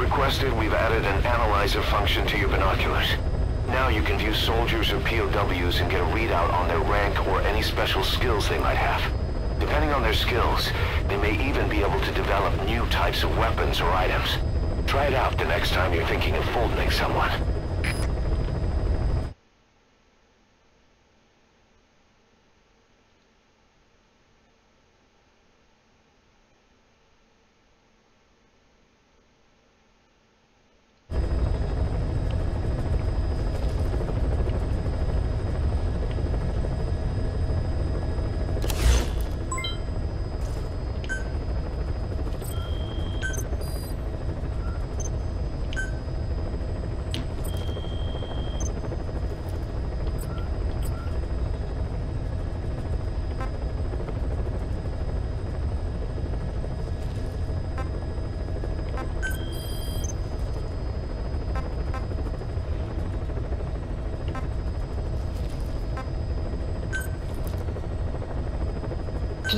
requested, we've added an analyzer function to your binoculars. Now you can view soldiers or POWs and get a readout on their rank or any special skills they might have. Depending on their skills, they may even be able to develop new types of weapons or items. Try it out the next time you're thinking of Fultoning someone.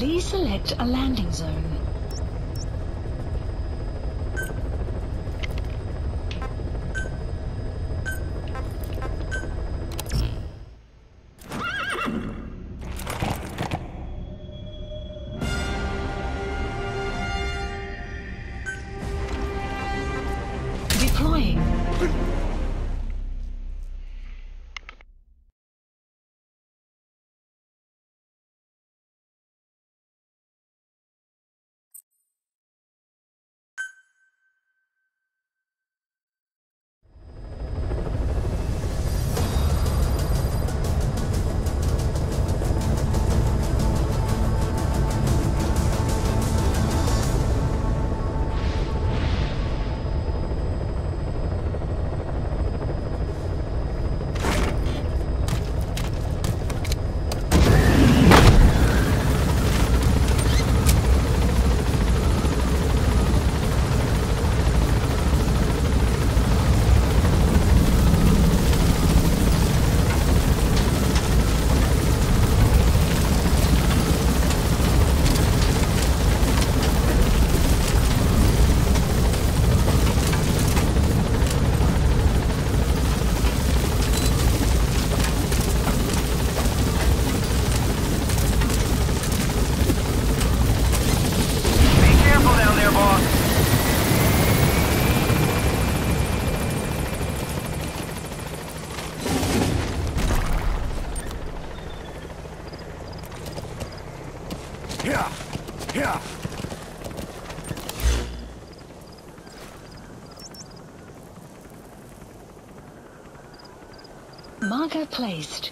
Please select a landing zone. Placed.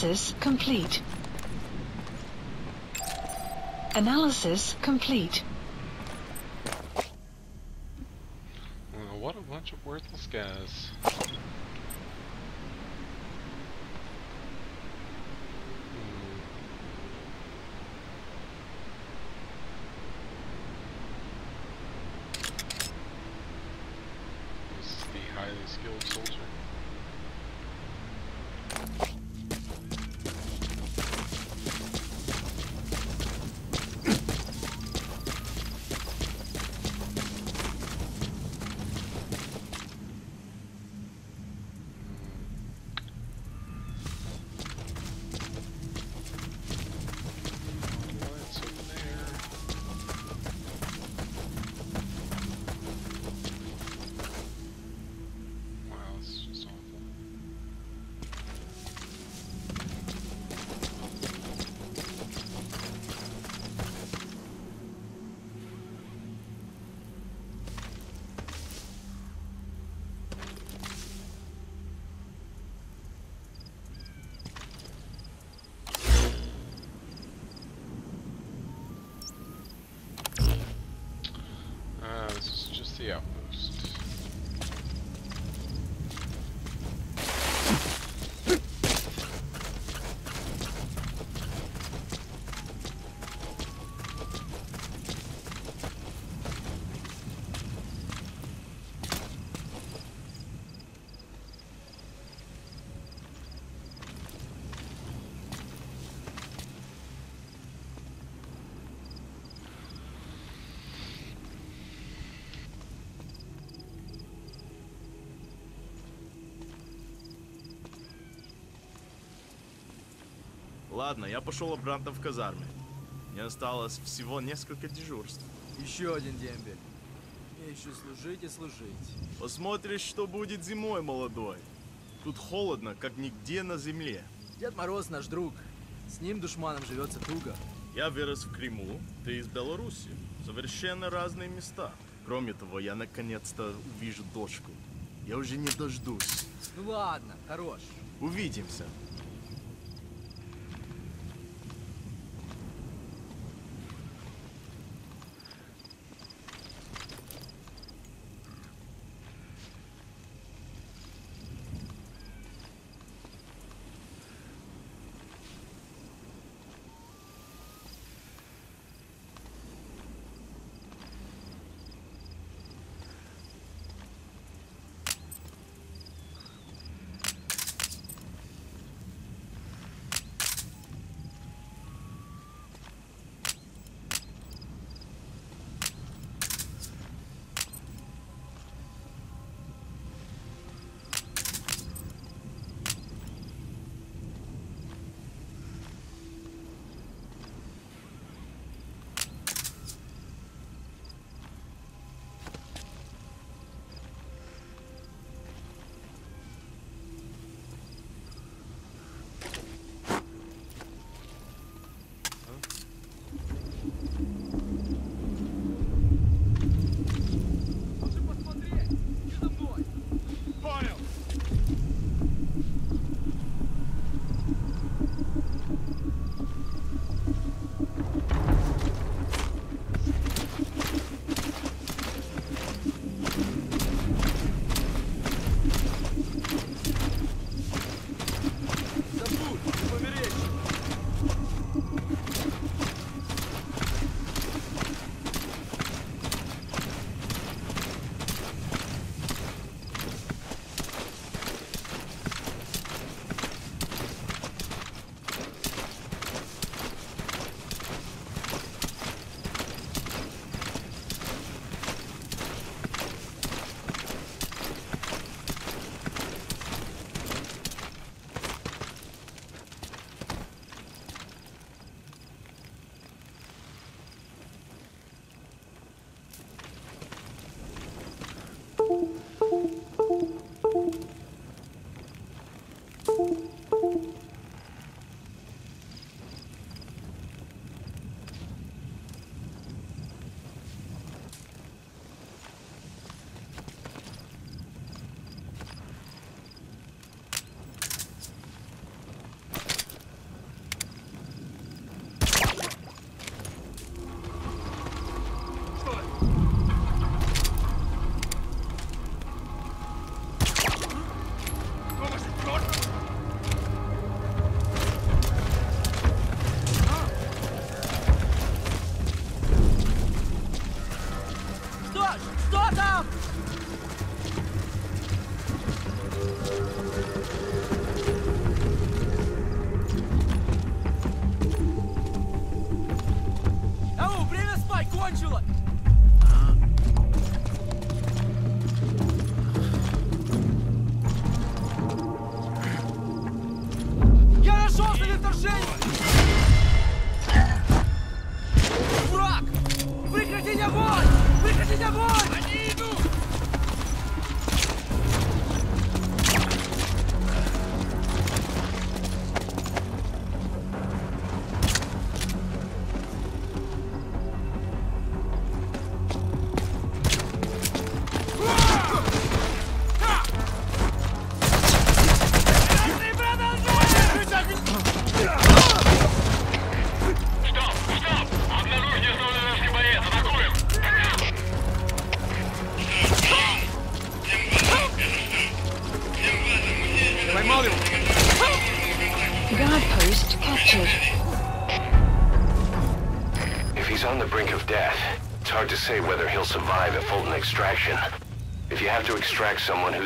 Analysis complete. Analysis complete. Well, what a bunch of worthless guys. Hmm. Highly skilled soldier. Ладно, я пошел обратно в казарме. Мне осталось всего несколько дежурств. Еще один дембель. Мне еще служить и служить. Посмотришь, что будет зимой, молодой. Тут холодно, как нигде на земле. Дед Мороз наш друг. С ним душманом живется туго. Я вырос в Крыму, ты из Беларуси. Совершенно разные места. Кроме того, я наконец-то увижу дочку. Я уже не дождусь. Ну ладно, хорош. Увидимся.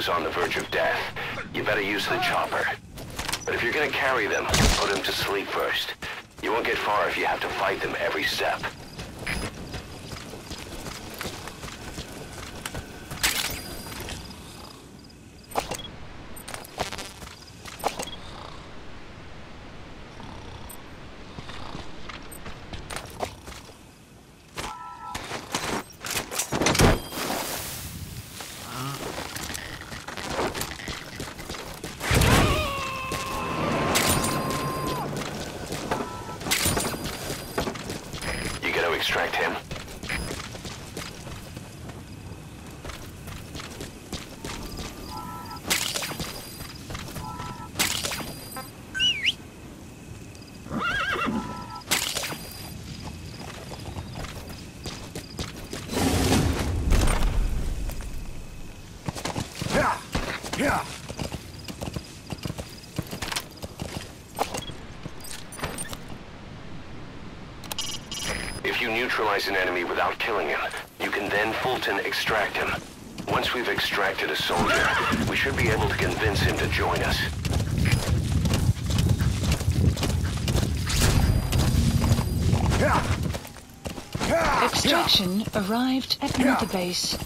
Who's on the verge of death, you better use the chopper. But if you're gonna carry them, put them to sleep first. You won't get far if you have to fight them every step. You gotta extract him. Yeah. Yeah. If you neutralize an enemy without killing him, you can then Fulton extract him. Once we've extracted a soldier, we should be able to convince him to join us. Extraction arrived at. Mother Base.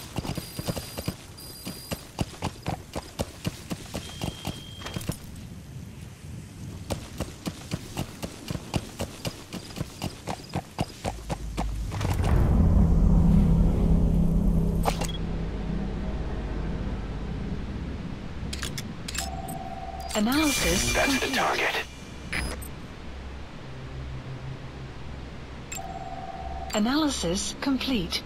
That's the target. Analysis complete.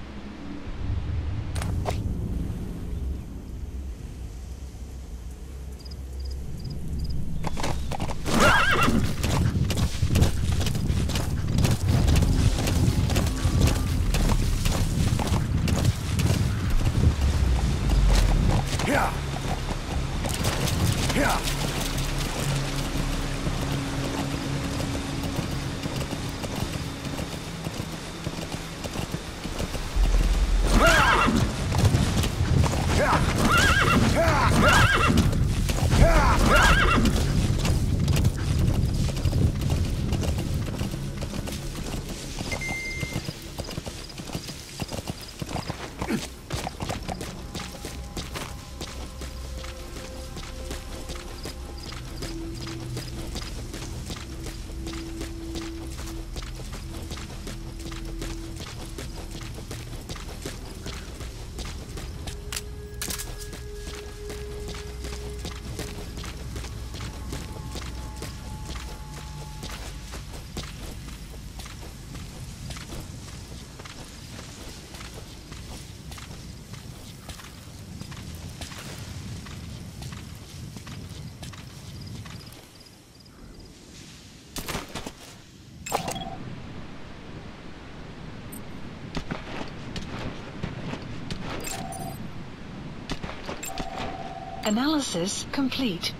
Analysis complete.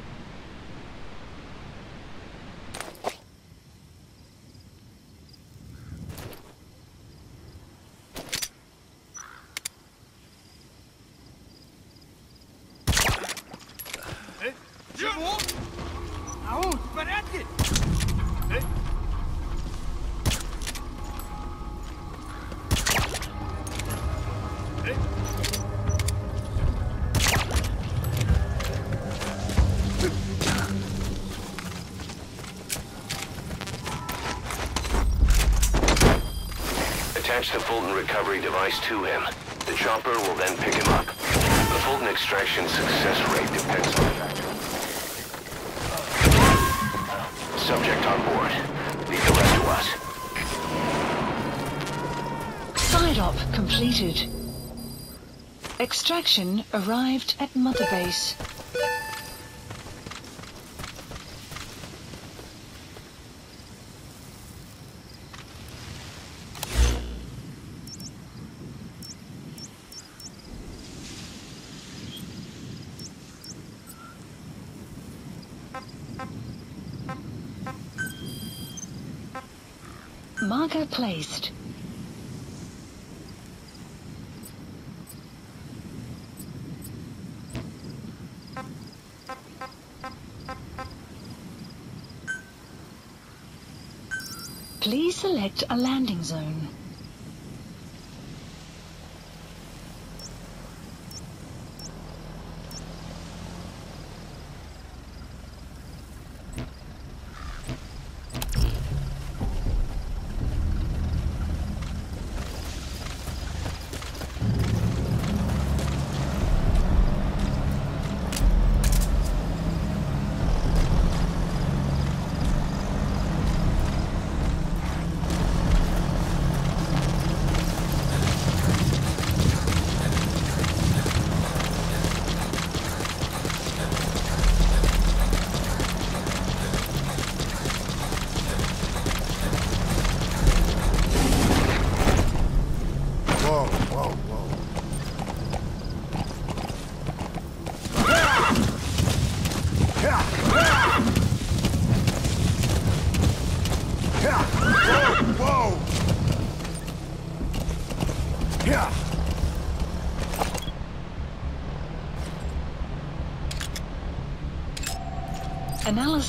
Attach the Fulton recovery device to him. The chopper will then pick him up. The Fulton extraction success rate depends on factor. Subject on board. Leave the rest to us. Side op completed. Extraction arrived at Mother Base. placed. Please select a landing zone.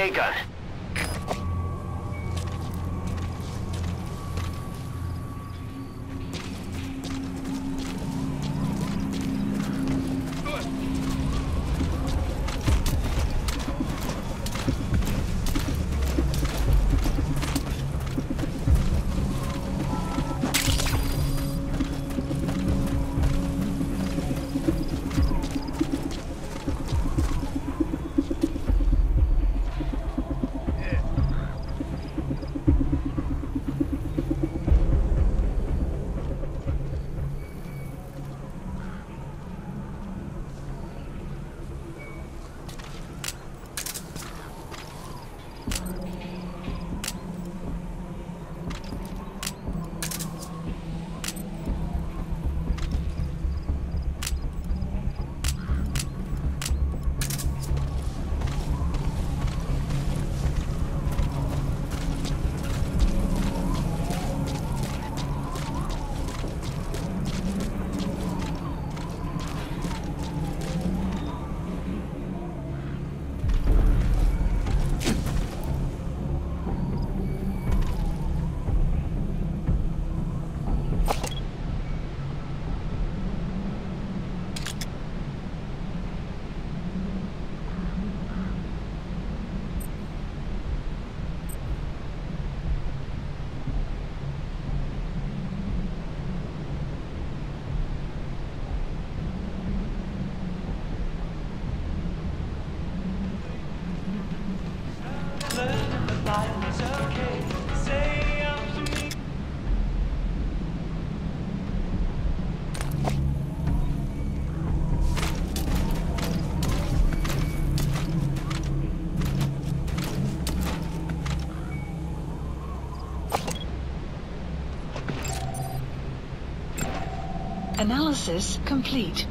MK gun. Analysis complete.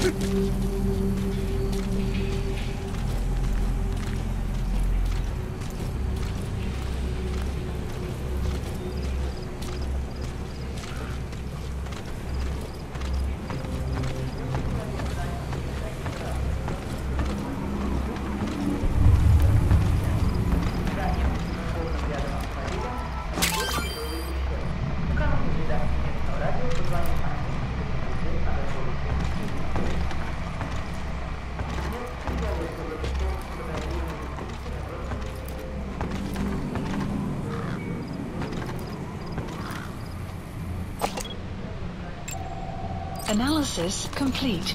フフフフ。Analysis complete.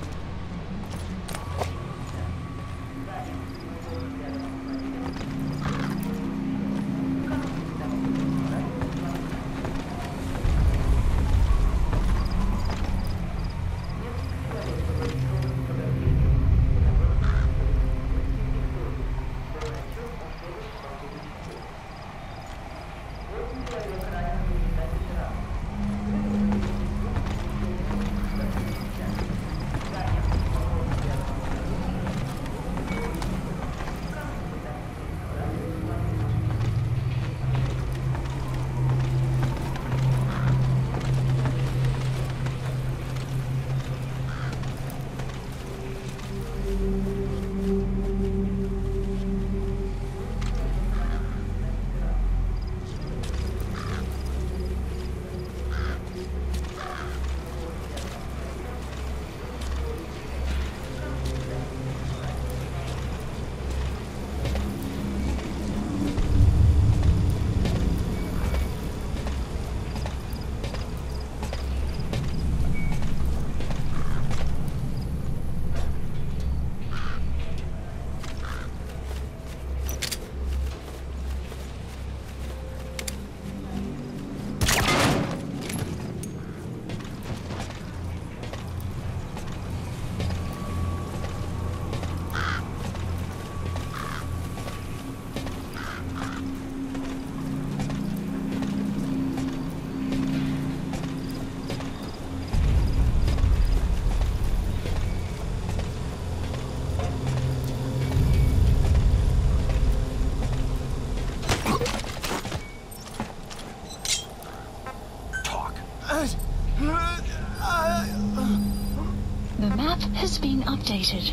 Has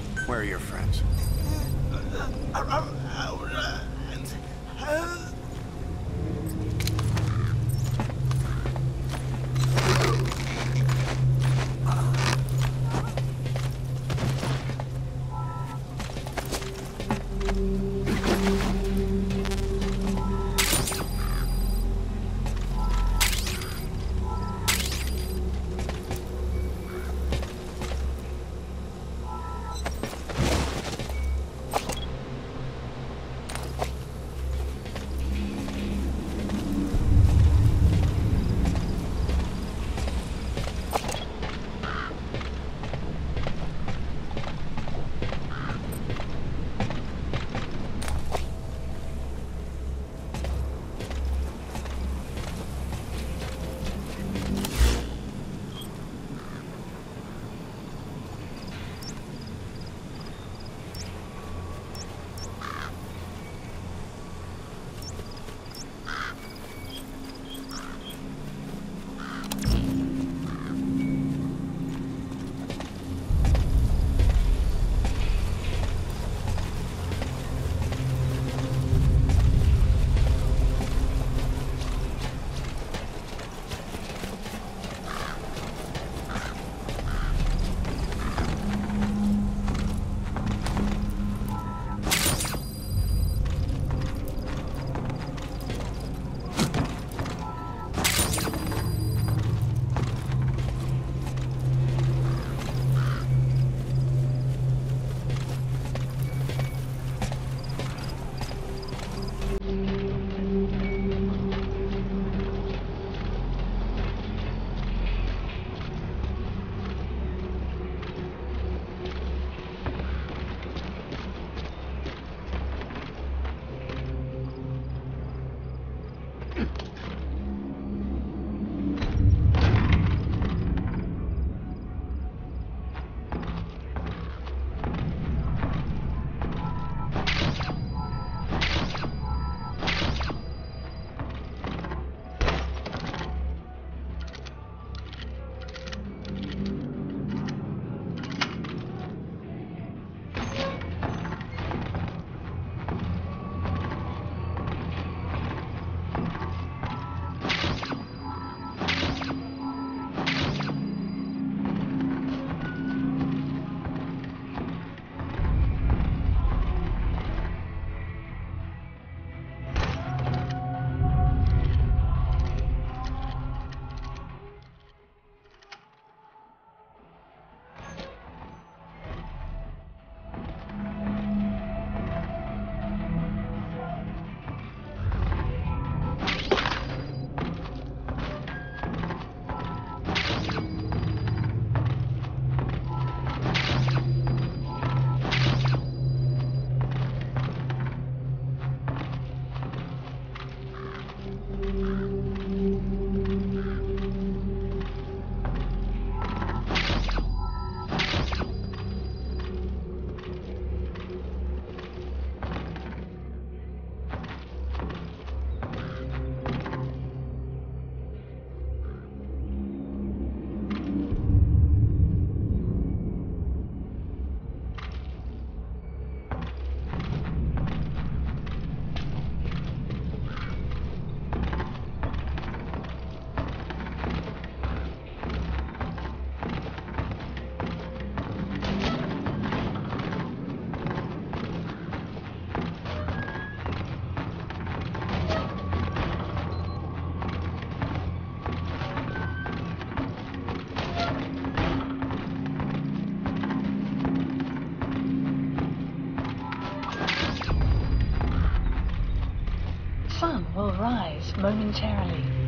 been updated.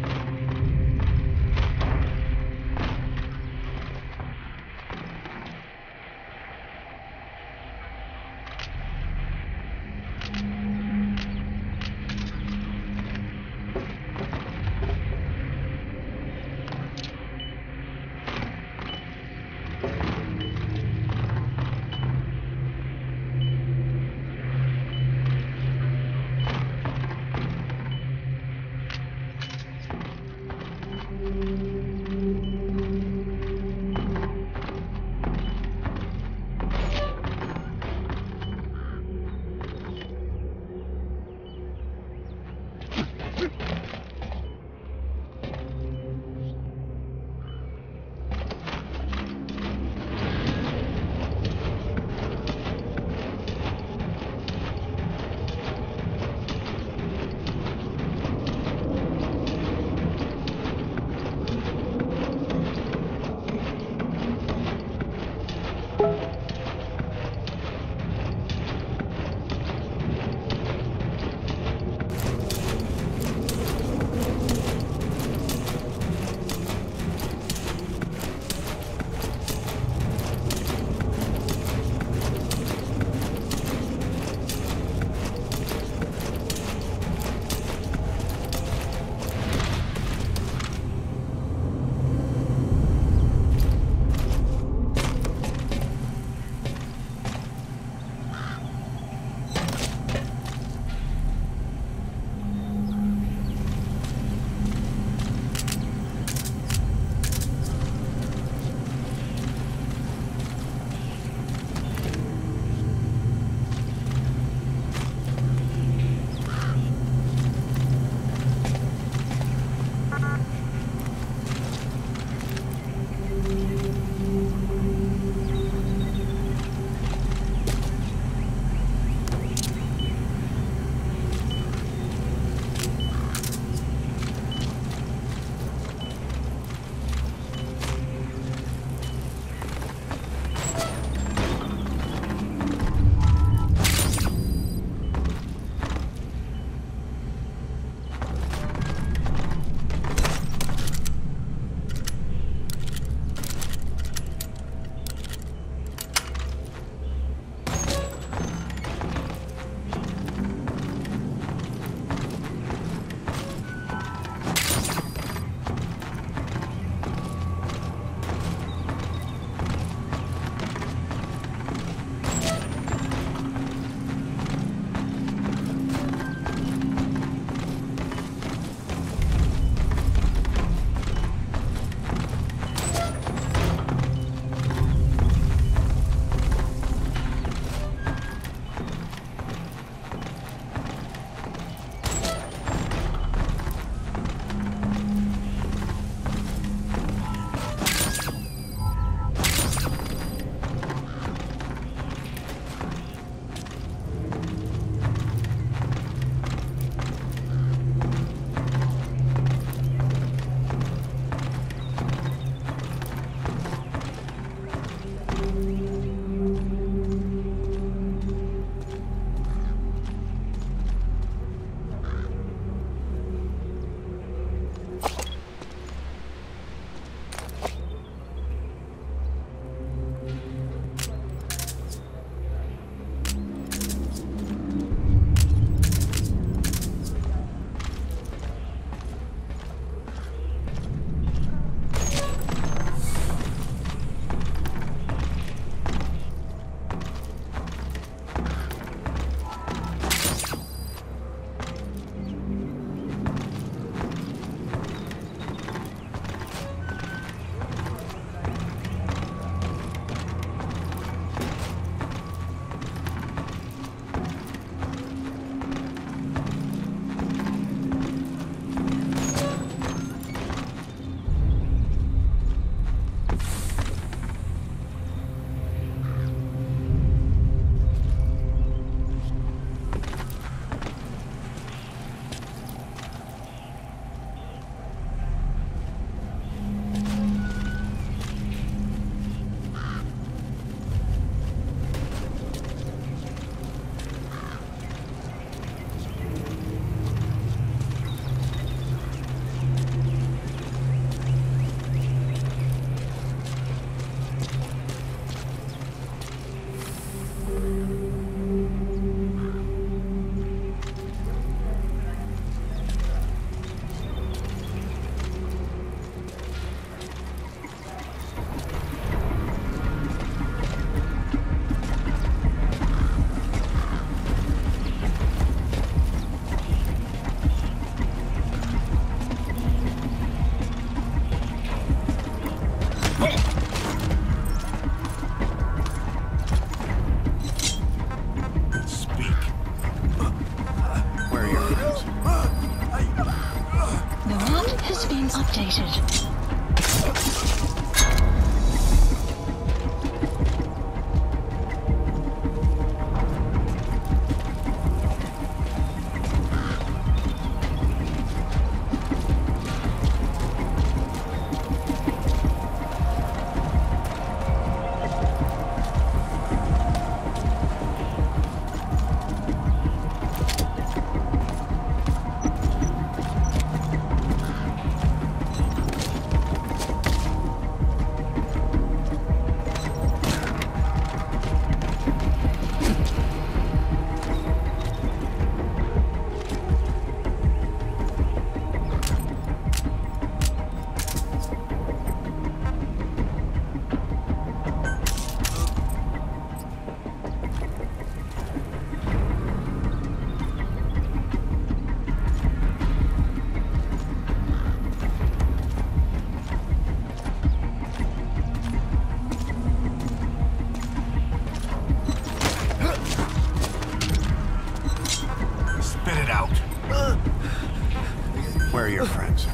Are your friends?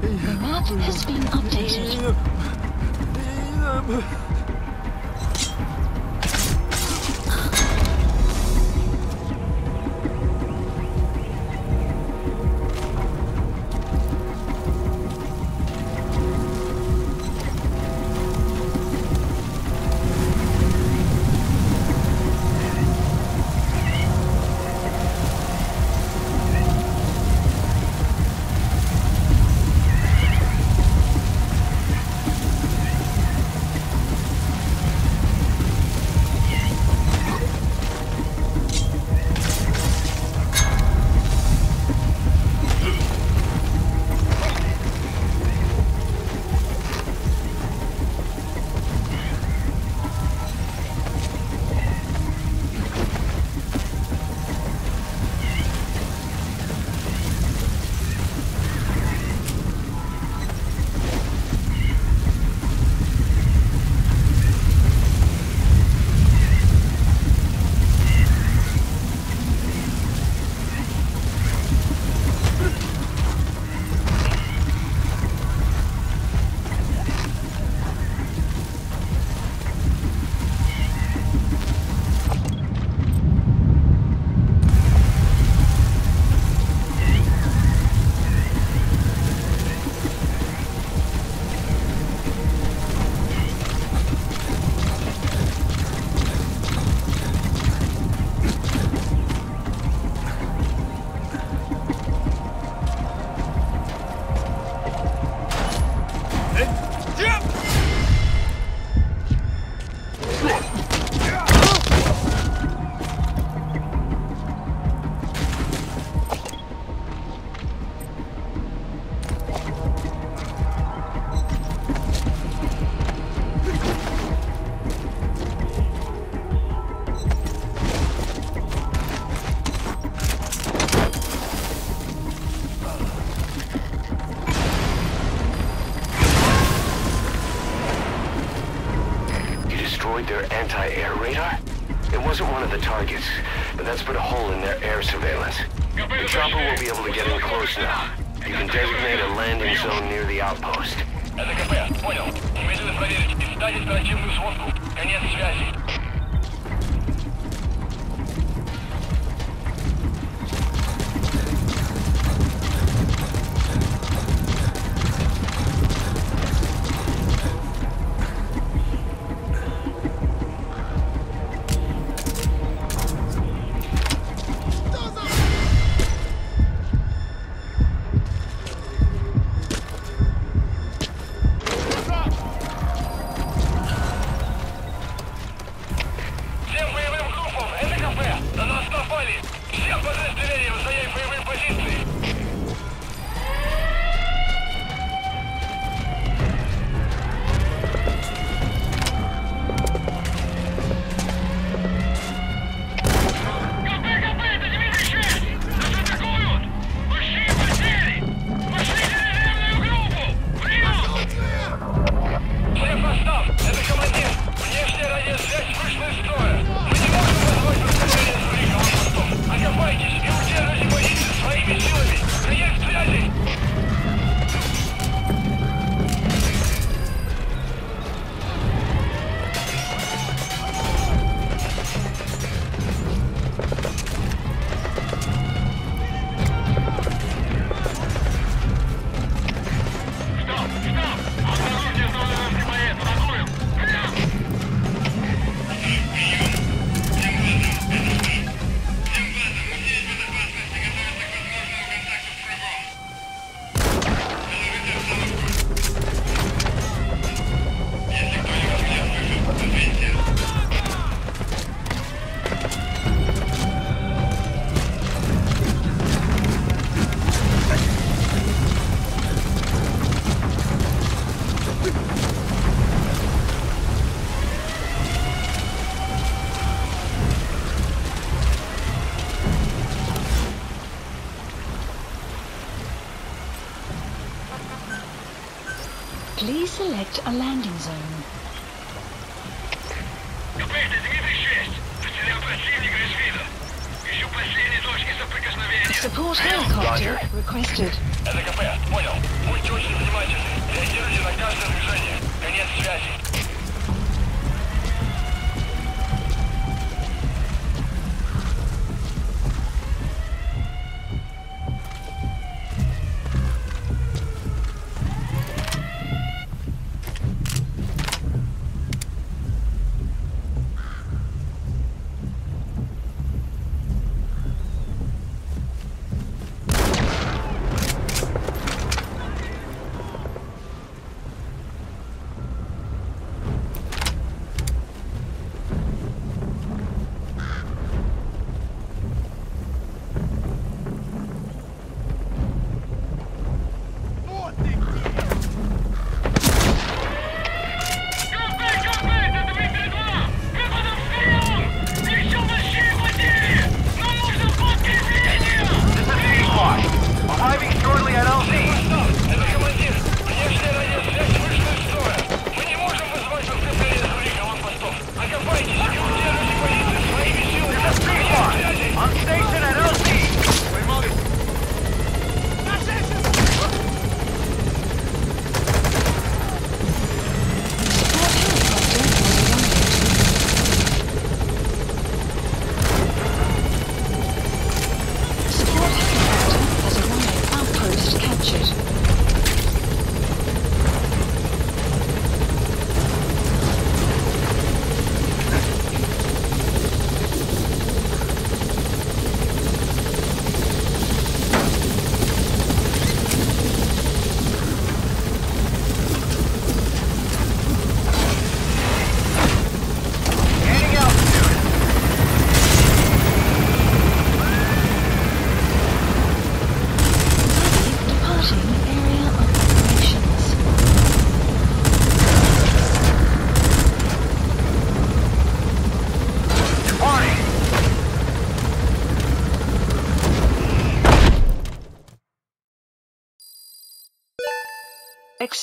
The map has been updated. destroyed their anti-air radar? It wasn't one of the targets, but that's put a hole in their air surveillance. The chopper will be able to get in close now. You can designate a landing zone near the outpost. Это КП, понял. Немедленно проверить и встать оперативную сводку. Конец связи. A landing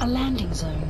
A landing zone.